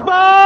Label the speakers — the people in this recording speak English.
Speaker 1: আকবার